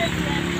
Christmas.